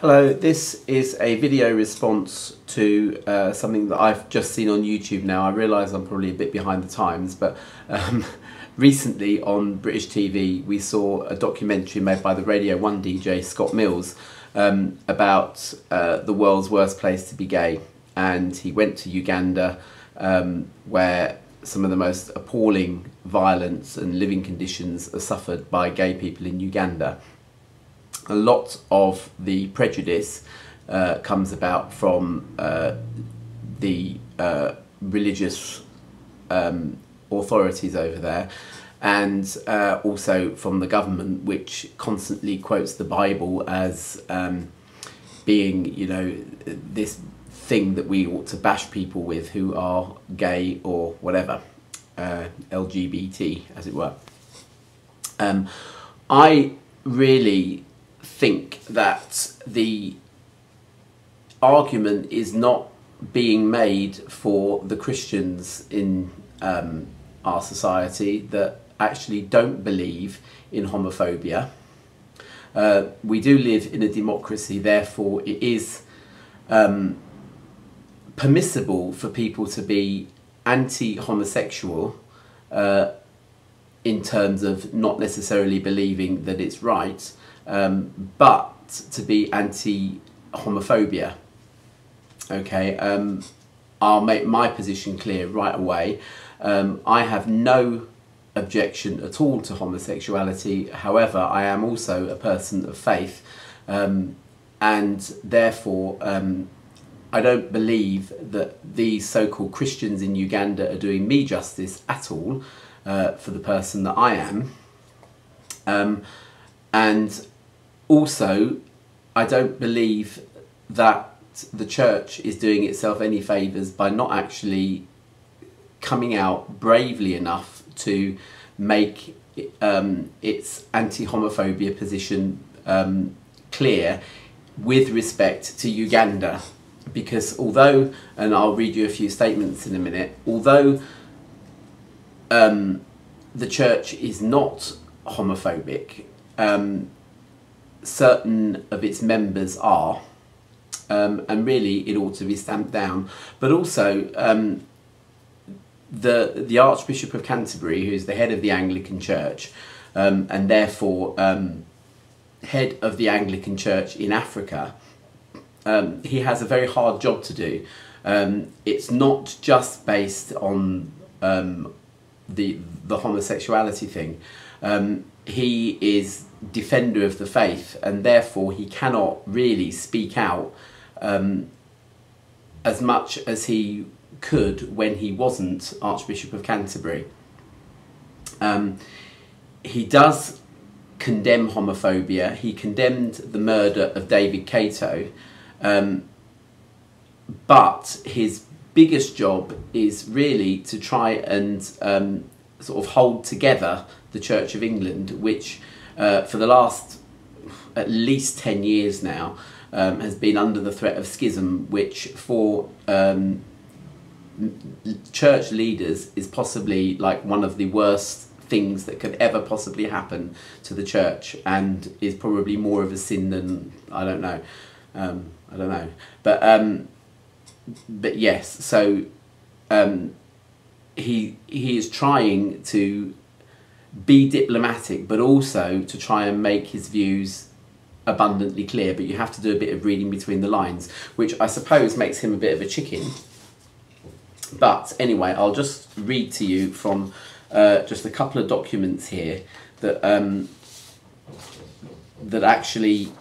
Hello, this is a video response to uh, something that I've just seen on YouTube now. I realise I'm probably a bit behind the times, but um, recently on British TV we saw a documentary made by the Radio 1 DJ Scott Mills um, about uh, the world's worst place to be gay. And he went to Uganda um, where some of the most appalling violence and living conditions are suffered by gay people in Uganda a lot of the prejudice uh, comes about from uh, the uh, religious um, authorities over there and uh, also from the government which constantly quotes the Bible as um, being you know this thing that we ought to bash people with who are gay or whatever uh, LGBT as it were. Um, I really think that the argument is not being made for the Christians in um, our society that actually don't believe in homophobia. Uh, we do live in a democracy, therefore, it is um, permissible for people to be anti homosexual uh, in terms of not necessarily believing that it's right, um, but to be anti-homophobia. Okay, um, I'll make my position clear right away. Um, I have no objection at all to homosexuality. However, I am also a person of faith, um, and therefore um, I don't believe that these so-called Christians in Uganda are doing me justice at all uh, for the person that I am. Um, and also, I don't believe that the church is doing itself any favours by not actually coming out bravely enough to make um, its anti-homophobia position um, clear with respect to Uganda. Because although, and I'll read you a few statements in a minute, although um, the church is not homophobic, um, certain of its members are, um, and really it ought to be stamped down. But also, um, the the Archbishop of Canterbury, who's the head of the Anglican Church, um, and therefore um, head of the Anglican Church in Africa, um, he has a very hard job to do. Um, it's not just based on the the homosexuality thing. he is defender of the faith, and therefore he cannot really speak out um, as much as he could when he wasn't Archbishop of Canterbury. Um, he does condemn homophobia. He condemned the murder of David Kato, um, but his biggest job is really to try and um, sort of hold together the Church of England, which uh, for the last at least 10 years now um, has been under the threat of schism, which for um, church leaders is possibly like one of the worst things that could ever possibly happen to the church and is probably more of a sin than I don't know um, I don't know. But um, but yes so um, he he is trying to be diplomatic, but also to try and make his views abundantly clear. But you have to do a bit of reading between the lines, which I suppose makes him a bit of a chicken. But anyway, I'll just read to you from uh, just a couple of documents here that um, that actually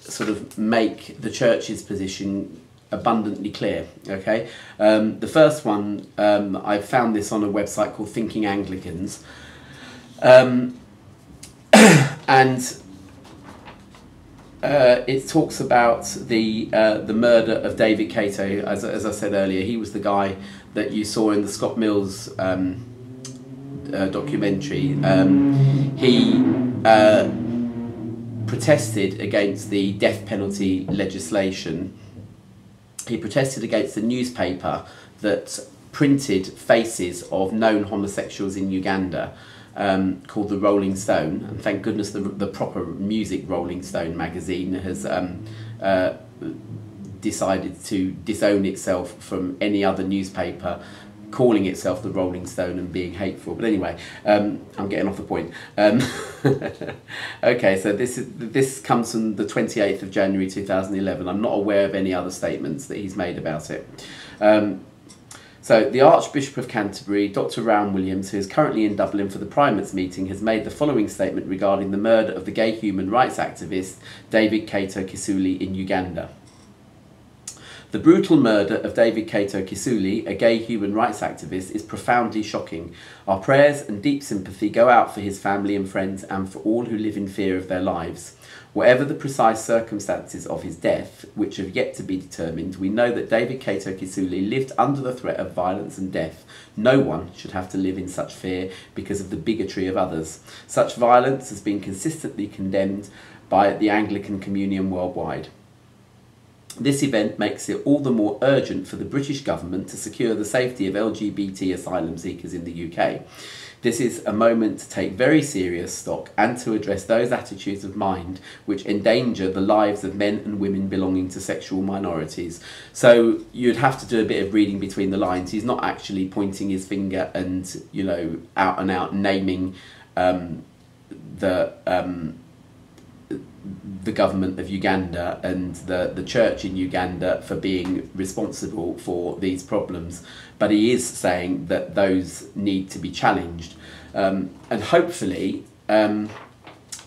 sort of make the church's position abundantly clear. Okay, um, the first one um, I found this on a website called Thinking Anglicans. Um, and uh, it talks about the uh, the murder of David Kato. As, as I said earlier, he was the guy that you saw in the Scott Mills um, uh, documentary. Um, he uh, protested against the death penalty legislation. He protested against the newspaper that printed faces of known homosexuals in Uganda um, called the Rolling Stone, and thank goodness the, the proper music Rolling Stone magazine has um, uh, decided to disown itself from any other newspaper calling itself the Rolling Stone and being hateful. But anyway, um, I'm getting off the point. Um, okay, so this is this comes from the 28th of January 2011. I'm not aware of any other statements that he's made about it. Um, so the Archbishop of Canterbury, Dr. Rowan Williams, who is currently in Dublin for the Primates meeting, has made the following statement regarding the murder of the gay human rights activist David Kato Kisule in Uganda. The brutal murder of David Kato Kisule, a gay human rights activist, is profoundly shocking. Our prayers and deep sympathy go out for his family and friends and for all who live in fear of their lives. Whatever the precise circumstances of his death, which have yet to be determined, we know that David Kato Kisule lived under the threat of violence and death. No one should have to live in such fear because of the bigotry of others. Such violence has been consistently condemned by the Anglican Communion worldwide. This event makes it all the more urgent for the British government to secure the safety of LGBT asylum seekers in the UK. This is a moment to take very serious stock and to address those attitudes of mind which endanger the lives of men and women belonging to sexual minorities. So you'd have to do a bit of reading between the lines. He's not actually pointing his finger and, you know, out and out naming um, the. Um, the government of Uganda and the, the church in Uganda for being responsible for these problems. But he is saying that those need to be challenged. Um, and hopefully, um,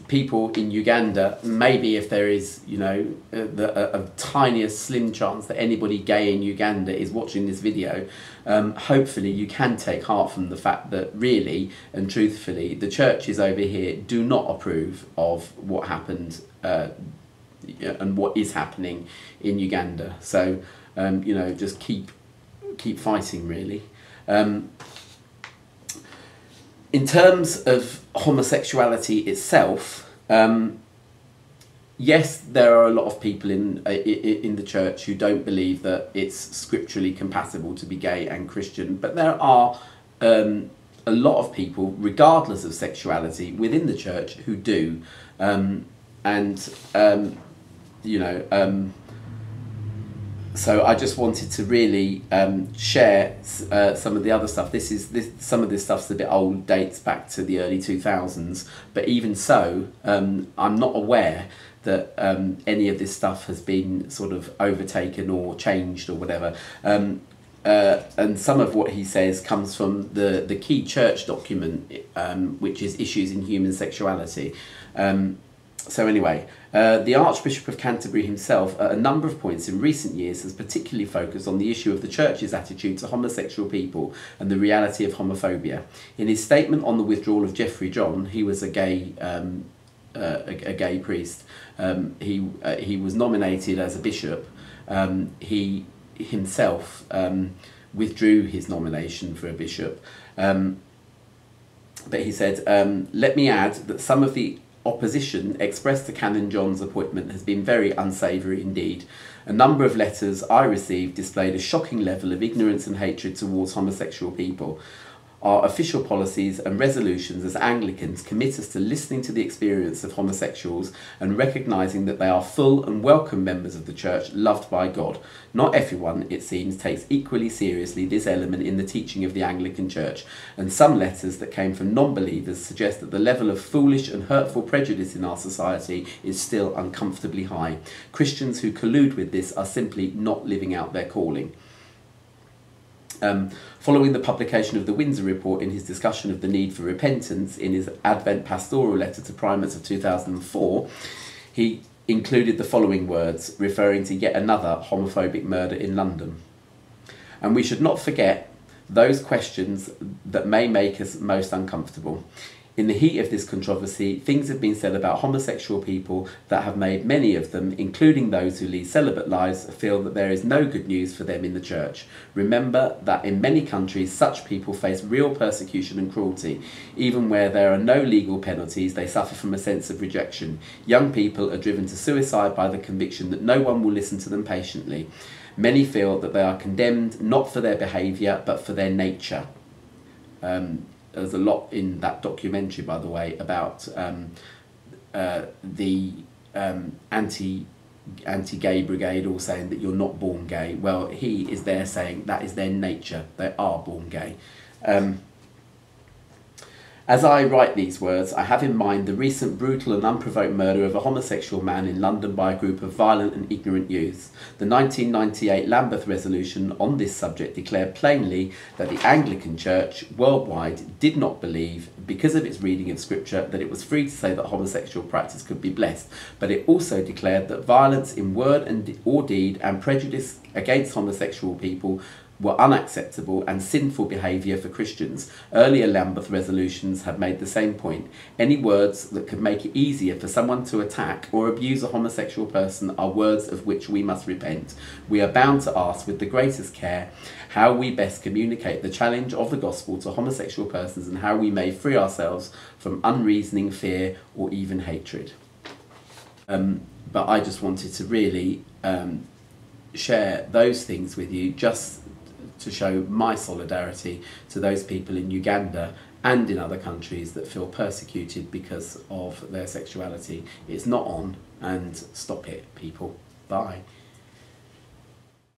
people in Uganda, maybe if there is, you know, a, a, a, tiniest slim chance that anybody gay in Uganda is watching this video, um, hopefully you can take heart from the fact that really and truthfully, the churches over here do not approve of what happened uh, and what is happening in Uganda. So, um, you know, just keep keep fighting, really. Um, in terms of homosexuality itself, um, yes, there are a lot of people in uh, in the church who don't believe that it's scripturally compatible to be gay and Christian, but there are um, a lot of people, regardless of sexuality, within the church who do, um, and um, you know um, so I just wanted to really um, share uh, some of the other stuff. This is this some of this stuff's a bit old, dates back to the early two thousands. But even so, um, I'm not aware that um, any of this stuff has been sort of overtaken or changed or whatever. Um, uh, and some of what he says comes from the the key church document, um, which is issues in human sexuality. Um, so anyway, uh, the Archbishop of Canterbury himself, at a number of points in recent years, has particularly focused on the issue of the Church's attitude to homosexual people and the reality of homophobia. In his statement on the withdrawal of Jeffrey John, he was a gay um, uh, a, a, gay priest. Um, he uh, he was nominated as a bishop. Um, he himself um, withdrew his nomination for a bishop. Um, but he said, um, let me add that some of the opposition expressed to Canon John's appointment has been very unsavoury indeed. A number of letters I received displayed a shocking level of ignorance and hatred towards homosexual people. Our official policies and resolutions as Anglicans commit us to listening to the experience of homosexuals and recognising that they are full and welcome members of the Church loved by God. Not everyone, it seems, takes equally seriously this element in the teaching of the Anglican Church, and some letters that came from non believers suggest that the level of foolish and hurtful prejudice in our society is still uncomfortably high. Christians who collude with this are simply not living out their calling. Um, following the publication of the Windsor Report in his discussion of the need for repentance in his Advent pastoral letter to primates of 2004, he included the following words, referring to yet another homophobic murder in London. And we should not forget those questions that may make us most uncomfortable. In the heat of this controversy, things have been said about homosexual people that have made many of them, including those who lead celibate lives, feel that there is no good news for them in the church. Remember that in many countries, such people face real persecution and cruelty. Even where there are no legal penalties, they suffer from a sense of rejection. Young people are driven to suicide by the conviction that no one will listen to them patiently. Many feel that they are condemned not for their behaviour but for their nature. Um, there's a lot in that documentary, by the way, about um, uh, the um, anti anti-gay brigade all saying that you're not born gay. Well, he is there saying that is their nature. They are born gay. Um, as I write these words, I have in mind the recent brutal and unprovoked murder of a homosexual man in London by a group of violent and ignorant youths. The 1998 Lambeth resolution on this subject declared plainly that the Anglican Church worldwide did not believe, because of its reading of Scripture, that it was free to say that homosexual practice could be blessed, but it also declared that violence in word and or deed and prejudice against homosexual people were unacceptable and sinful behaviour for Christians. Earlier Lambeth resolutions had made the same point. Any words that could make it easier for someone to attack or abuse a homosexual person are words of which we must repent. We are bound to ask with the greatest care how we best communicate the challenge of the gospel to homosexual persons and how we may free ourselves from unreasoning fear or even hatred. Um, but I just wanted to really um, share those things with you just to show my solidarity to those people in Uganda and in other countries that feel persecuted because of their sexuality. It's not on, and stop it, people. Bye.